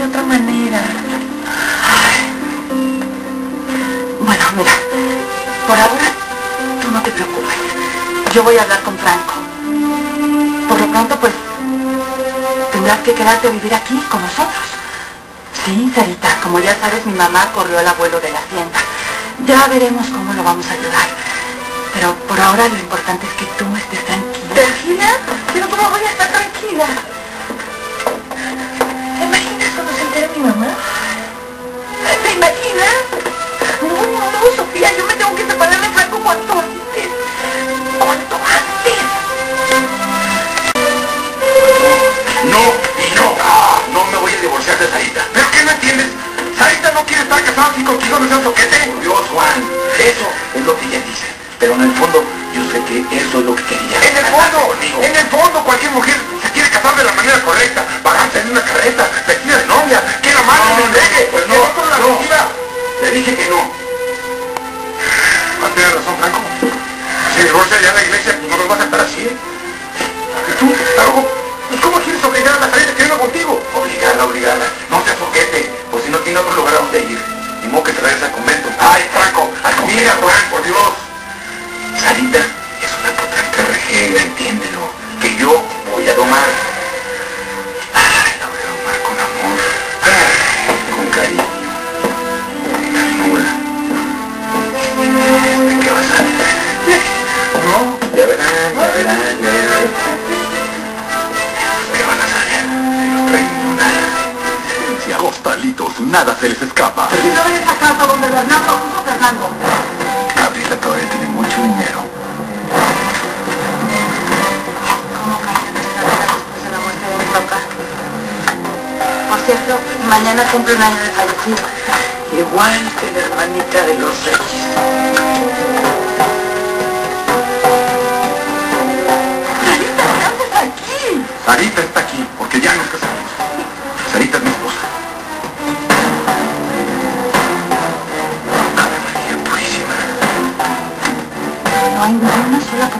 de otra manera. Bueno, mira, por ahora tú no te preocupes. Yo voy a hablar con Franco. Por lo pronto, pues, tendrás que quedarte a vivir aquí con nosotros. Sí, Sarita, como ya sabes, mi mamá corrió al abuelo de la hacienda. Ya veremos cómo lo vamos a ayudar. Pero por ahora lo importante es que tú estés tranquila. ¿Tranquila? ¿Pero cómo voy a estar tranquila? Mamá? ¿Te imaginas? No, no, no, Sofía, yo me tengo que separar de Franco cuanto antes. Cuanto antes. No, y no. No me voy a divorciar de Sarita. ¿Pero qué no entiendes? Sarita no quiere estar casada así contigo, no seas soquete. Dios, Juan. Eso es lo que ella dice. Pero en el fondo, yo sé que eso es lo que quería. En el fondo, en el fondo, cualquier mujer la iglesia, no nos vas a estar así. ¿Y tú, Franco? ¿Y cómo quieres obligar a la Sarita que venga contigo? Obligarla, obligarla. No te soquete, pues si no tiene otro lugar a donde ir. Ni modo que te vayas al convento. Ay, Franco, mira, por Dios. Sarita nada se les escapa. Si no ven esa casa donde Bernardo puso Fernando. Gabriela todavía tiene mucho dinero. ¿Cómo cambió nuestra vida después de la muerte de mi papá? Por cierto, mañana cumple un año de fallecido. Igual que la hermanita de los reyes. 我应该怎么做？